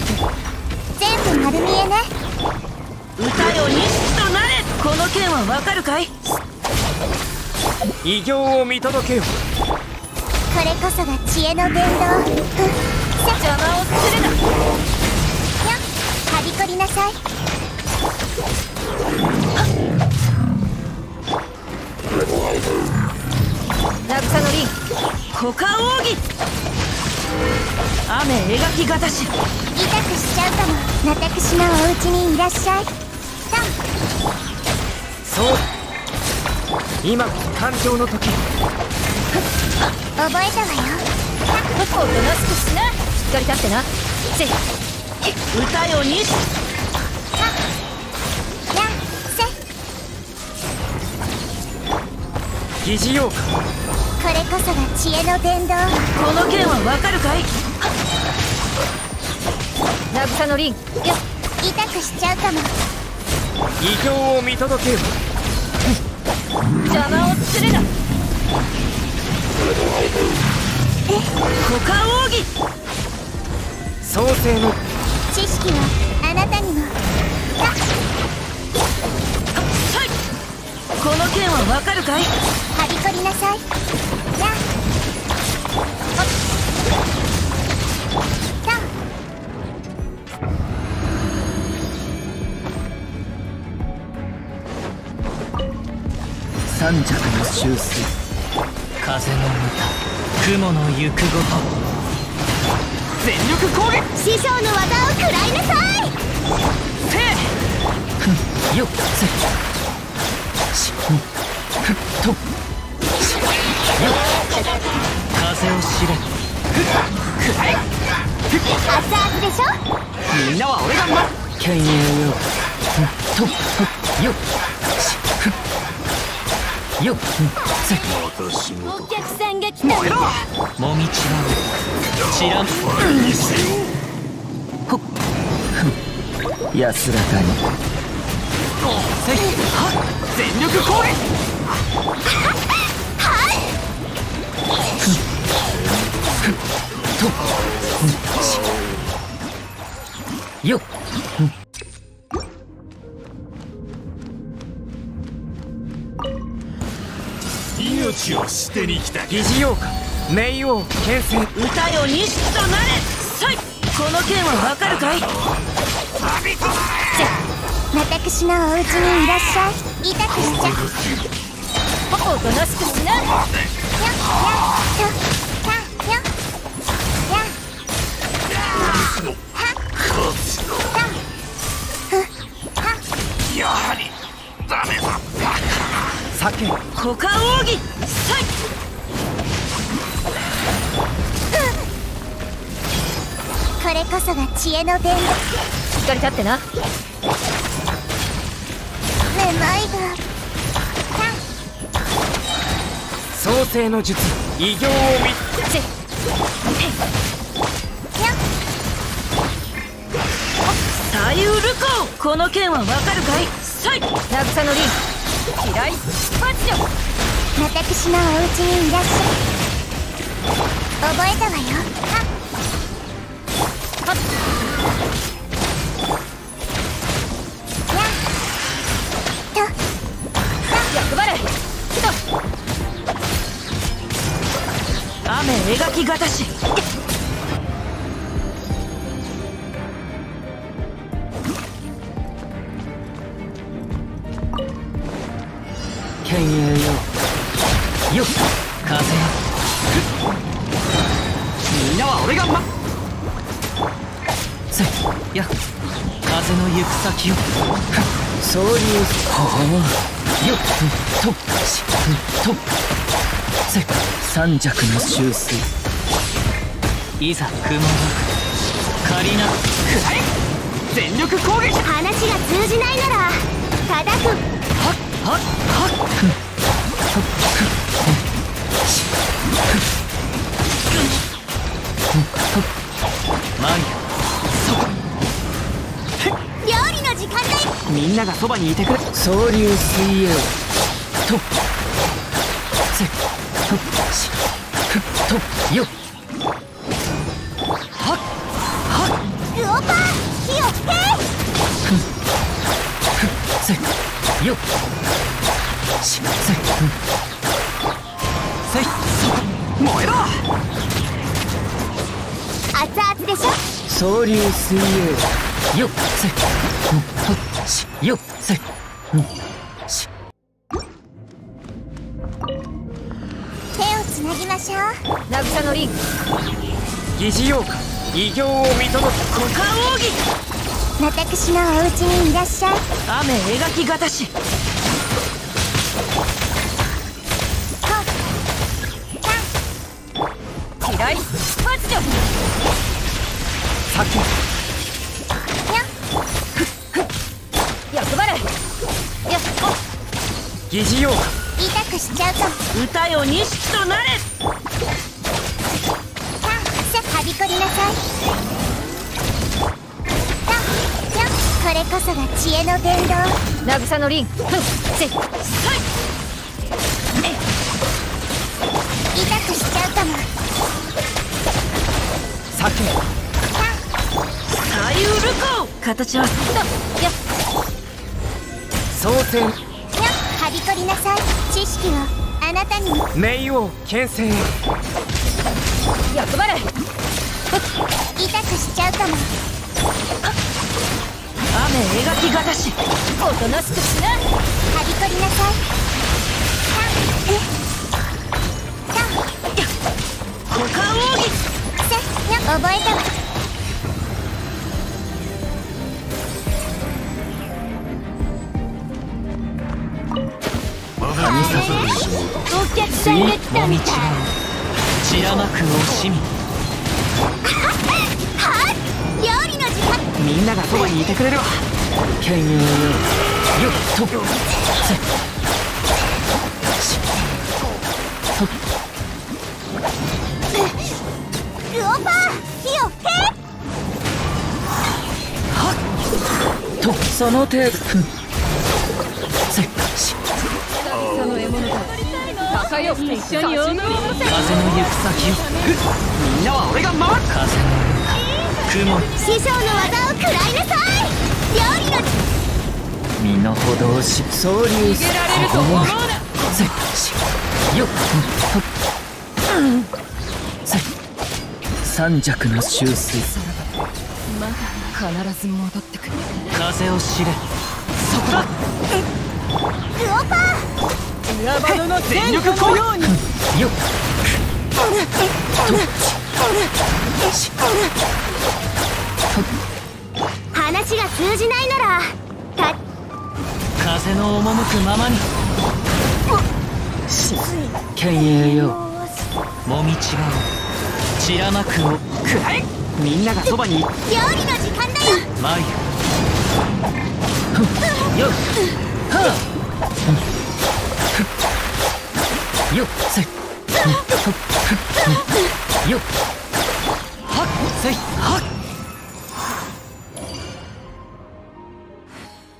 全部丸見えね。歌よ西となれ。この剣はわかるかい？偉業を見届けよ。これこそが知恵の伝道。邪魔をするな。よはびこりなさい。渚の凛股間奥義雨描きがたし。痛くしちゃうかも。私のお家にいらっしゃい。さそう。今が誕生の時。覚えたわよ。おとなしくしなしっかり立ってな。せ歌よ西やせ疑似ようかこれこそが知恵の伝道この剣はわかるかい？渚の凛よ痛くしちゃうかも。偉業を見届けよ邪魔をするな。股間奥義。創世の。知識はあなたにも。さはい。この剣はわかるかい？はびこりなさい三尺の秋水風の歌雲の行くごと。全力攻撃！師匠の技を食らいなさい！せよっせしんふっと。しよっ風を知れ。熱々でしょみんなは俺が待つ剣影よふっとふっよっしふっよっ。せお客さんが来た燃えろもみちらうちらんほっ。安らかに。せいはっ命を捨てに来た。疑似ようか冥王牽制。歌よ西となれ。さい。この剣はわかるかい？私のお家にいらっしゃい。痛くしちゃおとなしくしなややとさよややはりダメだ酒股間奥義これこそが知恵の伝道。しっかり立ってな。めまいが。創世の術偉業を見。せ左右ルコこの剣はわかるかいさい渚の凛嫌いパッチョ私のお家にいらっしゃい。覚えたわよ。はっ。やっと役払いと。雨描きがたし。せや風の行く先よ総流ほうよっとしとせ三尺の秋水いざ雲の仮なく全力攻撃話が通じないなら叩くはっはっ。はっふんふっふっ。しふっ。ふっふっ。マイみんながそばにいてくれ。総流水泳とせふっしふっとよ。はっはっうおオパー。火を吹けせいよ。っしせいせい燃えろ熱々でしょ総流水泳よっせいうんほっしよっせいうんし手をつなぎましょう。渚のリン。疑似妖怪。異形を見届け股間奥義私のお家にいらっしゃい。雨描きがたし地雷発女先疑似妖怪。痛くしちゃうかも歌よ錦となれ。さあはびこりなさい。さあよこれこそが知恵の伝道渚のリンふんせいさ痛くしちゃうかも。先い左右ルコー形はや創戦よりなさい。知識をあなたに。も冥王牽制。役払い痛くしちゃうかも。雨描きがたし。おとなしくしな。はびこりなさい。さあえさあ。股間奥義さ覚えたわ客さんが来たみたい散らまく惜しみ。料理の時間。みんながそばにいてくれるわ。剣よよよっと。ー火を吹けと。その程度高よ一緒に踊ろうぜ風の行く先をみんなは俺が守る風雲師匠の技を食らいなさい料理の身の程をし総流逃げられると思うなせしよっとせ三尺の修水まだ必ず戻ってくる風を知れそこだルオパー裏花の全力雇用によし話が通じないならた風の赴くままに剣栄よもみ違う散らまくをくらえみんながそばに料理の時間だよ眉ふんよっ。よっ。せい。ふんふんふんよっ。はっ。せい。はっ